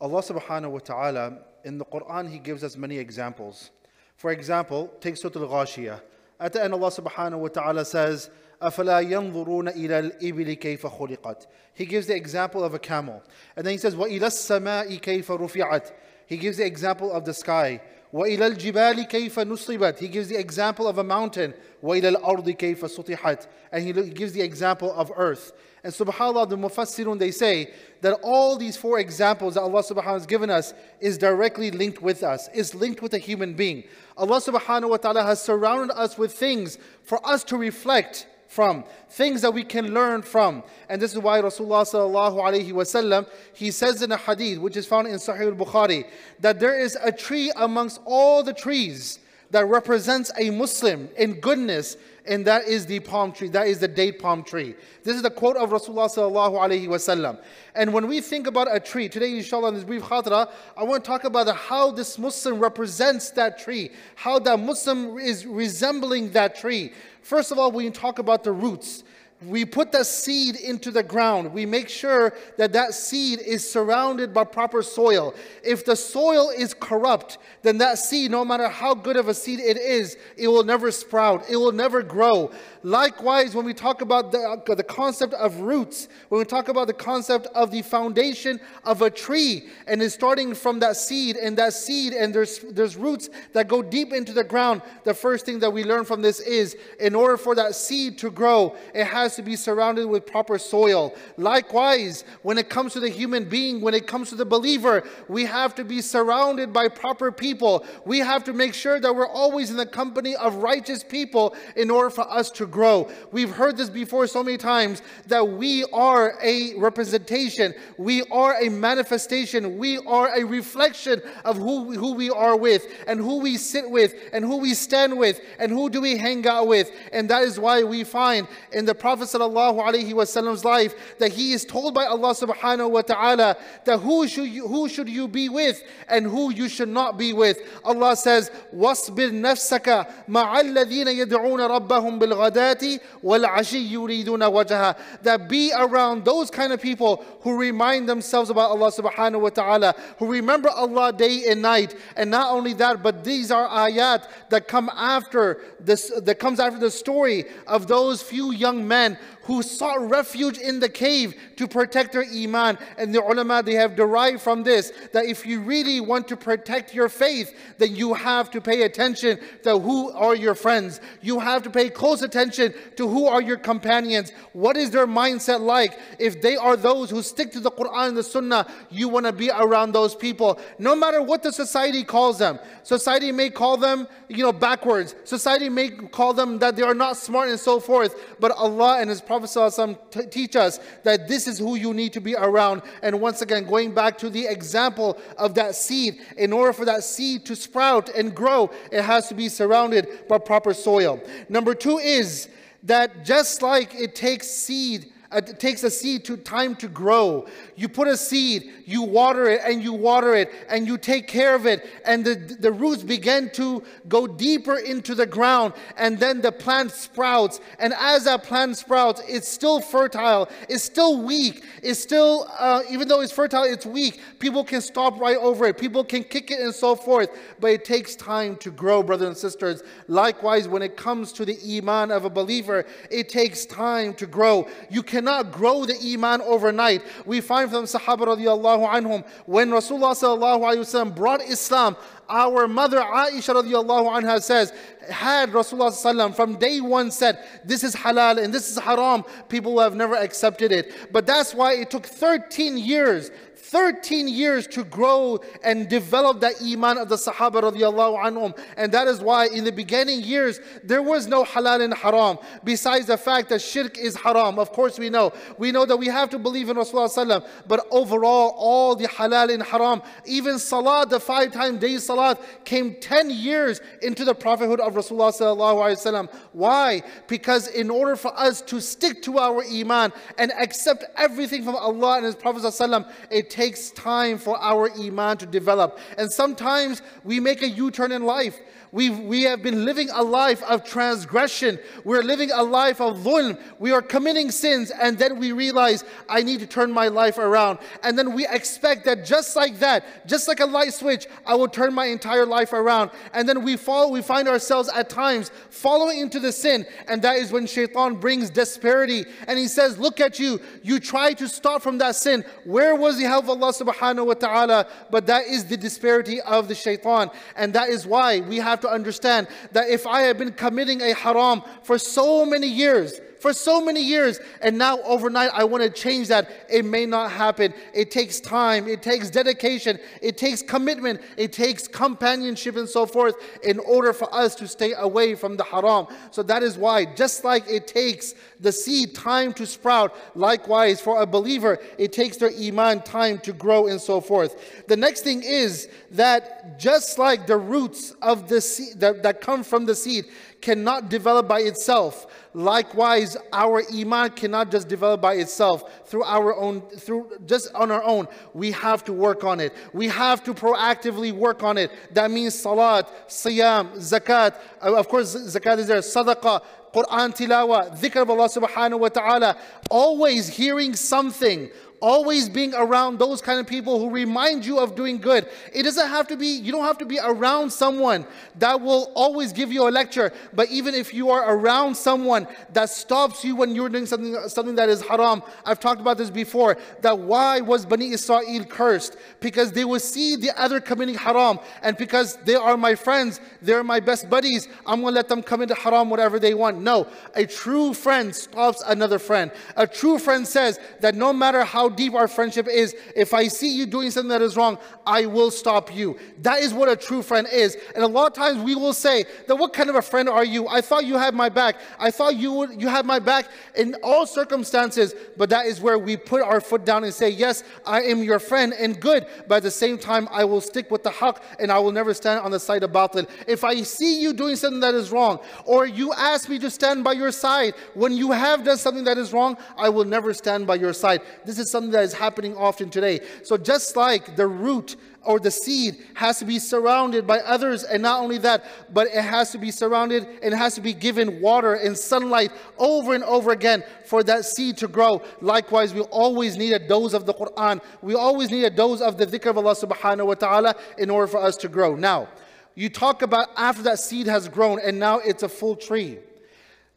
Allah subhanahu wa ta'ala, in the Quran, He gives us many examples. For example, take Surah Al-Ghashiyah. At the end, Allah subhanahu wa ta'ala says, أَفَلَا يَنظُرُونَ إِلَى الْإِبِلِ كَيْفَ خُلِقَتْ He gives the example of a camel. And then He says, وَإِلَى السَّمَاءِ كَيْفَ رُفِعَتْ He gives the example of the sky. وَإِلَى الْجِبَالِ كَيْفَ نُصِبَتْ He gives the example of a mountain. وَإِلَى الْأَرْضِ كَيْفَ سُطِحَتْ And He gives the example of earth. And subhanAllah, the Mufassirun, they say that all these four examples that Allah subhanahu has given us is directly linked with us, is linked with a human being. Allah subhanahu wa ta'ala has surrounded us with things for us to reflect from, things that we can learn from. And this is why Rasulullah sallallahu alayhi wasallam, he says in a hadith, which is found in Sahih al-Bukhari, that there is a tree amongst all the trees that represents a Muslim in goodness and that is the palm tree, that is the date palm tree. This is the quote of Rasulullah sallallahu alaihi wasallam. And when we think about a tree, today inshallah in this brief khatira, I want to talk about how this Muslim represents that tree, how that Muslim is resembling that tree. First of all, we talk about the roots we put the seed into the ground. We make sure that that seed is surrounded by proper soil. If the soil is corrupt, then that seed, no matter how good of a seed it is, it will never sprout. It will never grow. Likewise, when we talk about the, uh, the concept of roots, when we talk about the concept of the foundation of a tree, and is starting from that seed, and that seed, and there's, there's roots that go deep into the ground, the first thing that we learn from this is in order for that seed to grow, it has to be surrounded with proper soil. Likewise, when it comes to the human being, when it comes to the believer, we have to be surrounded by proper people. We have to make sure that we're always in the company of righteous people in order for us to grow grow. We've heard this before so many times that we are a representation, we are a manifestation, we are a reflection of who, who we are with and who we sit with and who we stand with and who do we hang out with. And that is why we find in the Prophet Wasallam's life that he is told by Allah subhanahu wa ta'ala that who should you, who should you be with and who you should not be with. Allah says, وَاصْبِرْ نَفْسَكَ مَعَ الَّذِينَ يَدْعُونَ رَبَّهُمْ بِالْغَدَاةِ الْغَدَاةِ وَالْعَشِيِّ يُرِيدُونَ وَجْهَهَا That be around those kind of people who remind themselves about Allah subhanahu wa ta'ala, who remember Allah day and night. And not only that, but these are ayat that come after this, that comes after the story of those few young men who sought refuge in the cave to protect their iman. And the ulama, they have derived from this that if you really want to protect your faith, then you have to pay attention to who are your friends. You have to pay close attention to who are your companions. What is their mindset like? If they are those who stick to the Quran and the Sunnah, you want to be around those people. No matter what the society calls them. Society may call them, you know, backwards. Society may call them that they are not smart and so forth. But Allah and His Prophet teach us that this is who you need to be around. And once again, going back to the example of that seed, in order for that seed to sprout and grow, it has to be surrounded by proper soil. Number two is that just like it takes seed it takes a seed to time to grow. You put a seed, you water it and you water it and you take care of it and the, the roots begin to go deeper into the ground and then the plant sprouts. And as that plant sprouts, it's still fertile, it's still weak, it's still, uh, even though it's fertile, it's weak. People can stop right over it, people can kick it and so forth. But it takes time to grow, brothers and sisters. Likewise, when it comes to the Iman of a believer, it takes time to grow. You can cannot grow the iman overnight. We find from Sahaba radiallahu anhum, when Rasulullah sallallahu alayhi wasallam brought Islam, our mother Aisha radiallahu anha says, had Rasulullah sallam from day one said, this is halal and this is haram, people have never accepted it. But that's why it took 13 years 13 years to grow and develop that iman of the Sahaba radiallahu anhum. And that is why in the beginning years, there was no halal and haram. Besides the fact that shirk is haram. Of course we know. We know that we have to believe in Rasulullah but overall, all the halal and haram, even salat, the five time day salat, came 10 years into the prophethood of Rasulullah sallallahu Why? Because in order for us to stick to our iman and accept everything from Allah and His Prophet sallallahu it takes time for our iman to develop. And sometimes we make a U turn in life. we we have been living a life of transgression. We're living a life of dhulm. We are committing sins, and then we realize, I need to turn my life around. And then we expect that just like that, just like a light switch, I will turn my entire life around. And then we fall, we find ourselves at times following into the sin, and that is when shaitan brings disparity. And he says, Look at you, you try to stop from that sin. Where was the help of Allah subhanahu wa ta'ala? But that is the disparity of the shaitan. And that is why we have to understand that if I have been committing a haram for so many years, for so many years, and now overnight I want to change that. It may not happen. It takes time, it takes dedication, it takes commitment, it takes companionship, and so forth in order for us to stay away from the haram. So that is why, just like it takes the seed time to sprout, likewise for a believer, it takes their iman time to grow, and so forth. The next thing is that just like the roots of the seed that, that come from the seed cannot develop by itself Likewise, our iman cannot just develop by itself through our own, through just on our own. We have to work on it. We have to proactively work on it. That means salat, siyam, zakat. Uh, of course, zakat is there, sadaqah, Quran tilawa, dhikr of Allah subhanahu wa ta'ala. Always hearing something always being around those kind of people who remind you of doing good. It doesn't have to be, you don't have to be around someone that will always give you a lecture. But even if you are around someone that stops you when you're doing something, something that is haram, I've talked about this before, that why was Bani Israel cursed? Because they would see the other committing haram. And because they are my friends, they're my best buddies, I'm going to let them come into haram whatever they want. No, a true friend stops another friend. A true friend says that no matter how how deep our friendship is. If I see you doing something that is wrong, I will stop you. That is what a true friend is. And a lot of times we will say that what kind of a friend are you? I thought you had my back. I thought you would you had my back in all circumstances. But that is where we put our foot down and say, Yes, I am your friend and good. But at the same time, I will stick with the haqq and I will never stand on the side of batil. If I see you doing something that is wrong, or you ask me to stand by your side when you have done something that is wrong, I will never stand by your side. This is something that is happening often today. So, just like the root or the seed has to be surrounded by others, and not only that, but it has to be surrounded and has to be given water and sunlight over and over again for that seed to grow. Likewise, we always need a dose of the Quran. We always need a dose of the dhikr of Allah subhanahu wa ta'ala in order for us to grow. Now, you talk about after that seed has grown and now it's a full tree.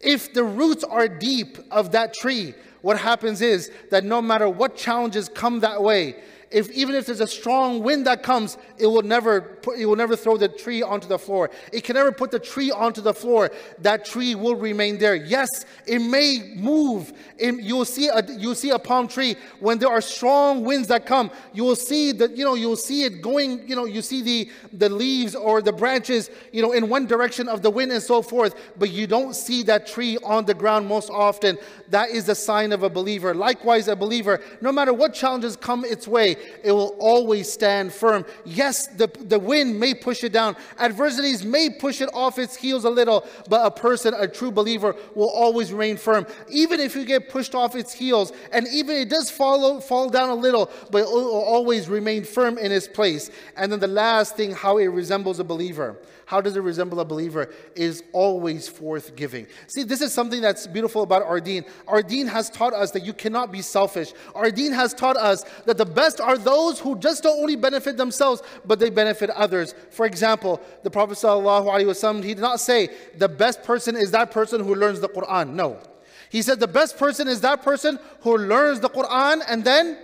If the roots are deep of that tree, what happens is that no matter what challenges come that way, if even if there's a strong wind that comes, it will never put, it will never throw the tree onto the floor. It can never put the tree onto the floor. That tree will remain there. Yes, it may move. It, you will see a you will see a palm tree when there are strong winds that come. You will see that you know you will see it going. You know you see the the leaves or the branches you know in one direction of the wind and so forth. But you don't see that tree on the ground most often. That is the sign of a believer. Likewise, a believer, no matter what challenges come its way, it will always stand firm. Yes, the, the wind may push it down, adversities may push it off its heels a little, but a person, a true believer, will always remain firm. Even if you get pushed off its heels, and even it does follow, fall down a little, but it will always remain firm in its place. And then the last thing, how it resembles a believer. How does it resemble a believer? Is always forth giving. See, this is something that's beautiful about our deen. Our deen has taught us that you cannot be selfish. Our deen has taught us that the best are those who just don't only benefit themselves, but they benefit others. For example, the Prophet ﷺ, he did not say the best person is that person who learns the Quran. No. He said the best person is that person who learns the Quran and then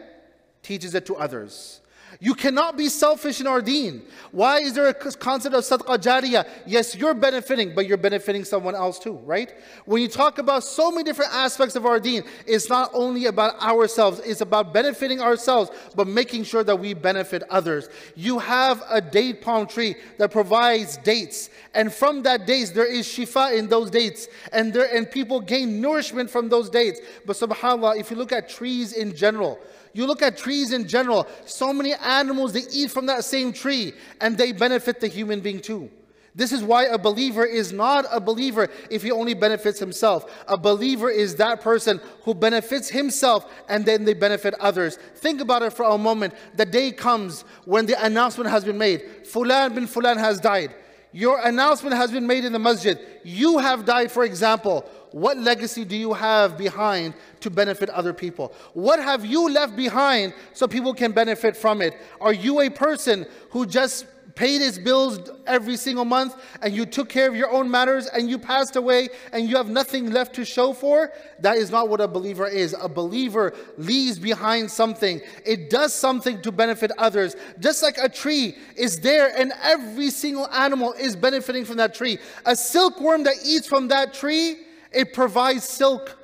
teaches it to others. You cannot be selfish in our deen. Why is there a concept of sadaqah jariyah? Yes, you're benefiting, but you're benefiting someone else too, right? When you talk about so many different aspects of our deen, it's not only about ourselves, it's about benefiting ourselves, but making sure that we benefit others. You have a date palm tree that provides dates, and from that dates, there is shifa in those dates, and, there, and people gain nourishment from those dates. But subhanAllah, if you look at trees in general, you look at trees in general, so many animals, they eat from that same tree and they benefit the human being too. This is why a believer is not a believer if he only benefits himself. A believer is that person who benefits himself and then they benefit others. Think about it for a moment. The day comes when the announcement has been made Fulan bin Fulan has died. Your announcement has been made in the masjid. You have died, for example. What legacy do you have behind to benefit other people? What have you left behind so people can benefit from it? Are you a person who just paid his bills every single month and you took care of your own matters and you passed away and you have nothing left to show for, that is not what a believer is. A believer leaves behind something. It does something to benefit others. Just like a tree is there and every single animal is benefiting from that tree. A silkworm that eats from that tree, it provides silk.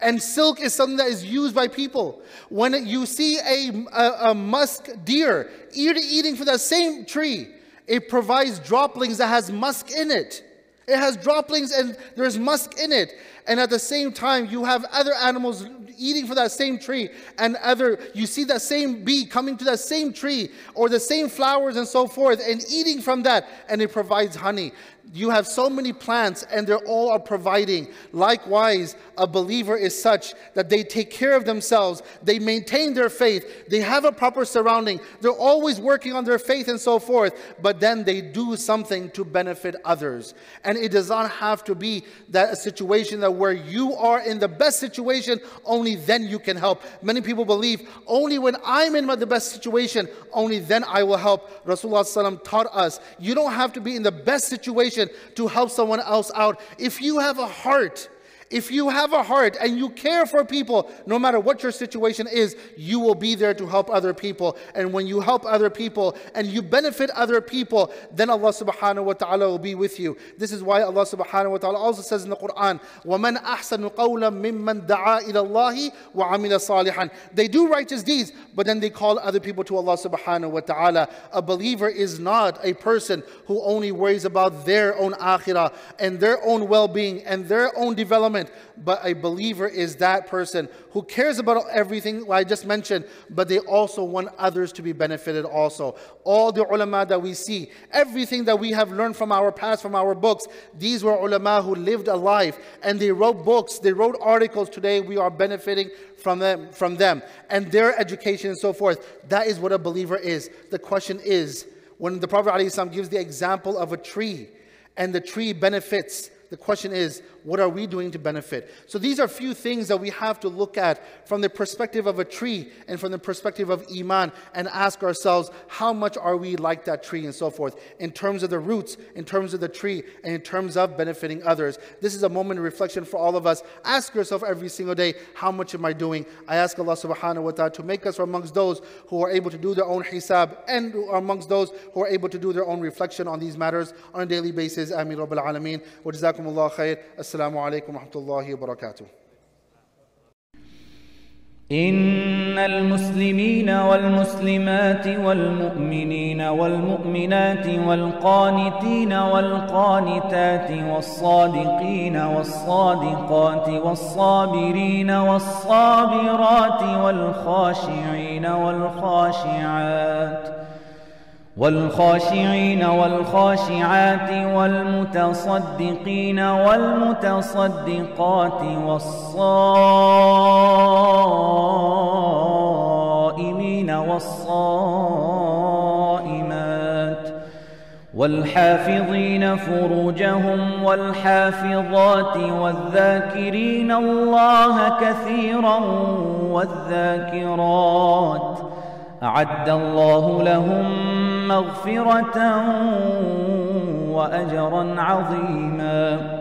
And silk is something that is used by people. When you see a, a, a musk deer eating from that same tree, it provides droppings that has musk in it. It has droppings and there's musk in it. And at the same time, you have other animals eating from that same tree, and other you see that same bee coming to that same tree or the same flowers and so forth, and eating from that, and it provides honey. You have so many plants and they're all are providing. Likewise, a believer is such that they take care of themselves, they maintain their faith, they have a proper surrounding, they're always working on their faith and so forth, but then they do something to benefit others. And it does not have to be that a situation that where you are in the best situation, only then you can help. Many people believe only when I'm in the best situation, only then I will help. Rasulullah taught us you don't have to be in the best situation to help someone else out. If you have a heart if you have a heart and you care for people, no matter what your situation is, you will be there to help other people. And when you help other people and you benefit other people, then Allah subhanahu wa ta'ala will be with you. This is why Allah subhanahu wa ta'ala also says in the Quran, وَمَنْ أَحْسَنُ قَوْلًا مِمَّنْ دَعَا إِلَى اللَّهِ وَعَمِلَ صَالِحًا They do righteous deeds, but then they call other people to Allah subhanahu wa ta'ala. A believer is not a person who only worries about their own akhirah and their own well-being and their own development but a believer is that person who cares about everything I just mentioned, but they also want others to be benefited also. All the ulama that we see, everything that we have learned from our past, from our books, these were ulama who lived a life and they wrote books, they wrote articles. Today we are benefiting from them, from them and their education and so forth. That is what a believer is. The question is, when the Prophet ﷺ gives the example of a tree and the tree benefits, the question is, what are we doing to benefit? So these are few things that we have to look at from the perspective of a tree and from the perspective of Iman and ask ourselves, how much are we like that tree and so forth, in terms of the roots, in terms of the tree, and in terms of benefiting others. This is a moment of reflection for all of us. Ask yourself every single day, how much am I doing? I ask Allah subhanahu wa ta'ala to make us amongst those who are able to do their own hisab and amongst those who are able to do their own reflection on these matters on a daily basis. Ameen Rabbil Alameen. Wa jazakumullah khair. السلام عليكم ورحمة الله وبركاته إن المسلمين والمسلمات والمؤمنين والمؤمنات والقانتين والقانتات والصادقين والصادقات والصابرين والصابرات والخاشعين والخاشعات والخاشعين والخاشعات والمتصدقين والمتصدقات والصائمين والصائمات والحافظين فروجهم والحافظات والذاكرين الله كثيرا والذاكرات أعد الله لهم مغفرة وأجرا عظيما.